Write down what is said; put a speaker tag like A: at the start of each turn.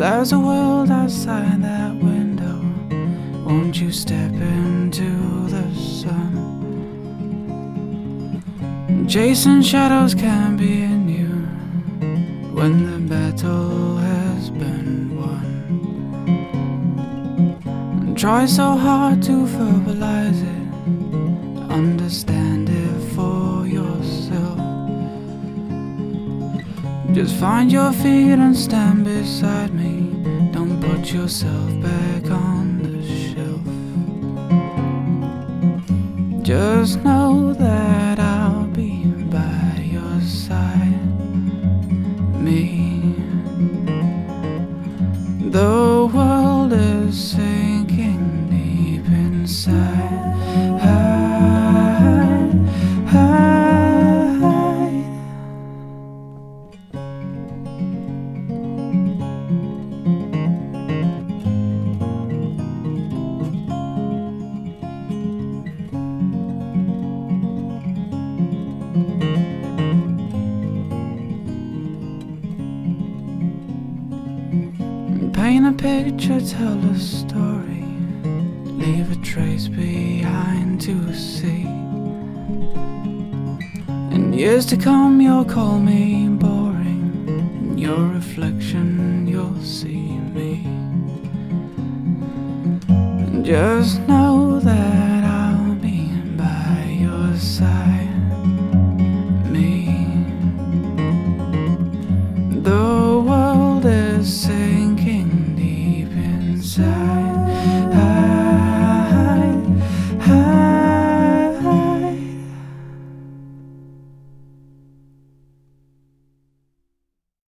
A: There's a world outside that window. Won't you step into the sun? Chasing shadows can be new when the battle has been won. Try so hard to verbalize Just find your feet and stand beside me. Don't put yourself back on the shelf. Just know that I'll be by your side. Me. The world is sinking deep inside. Paint a picture, tell a story, leave a trace behind to see. In years to come, you'll call me boring. In your reflection, you'll see me. And just know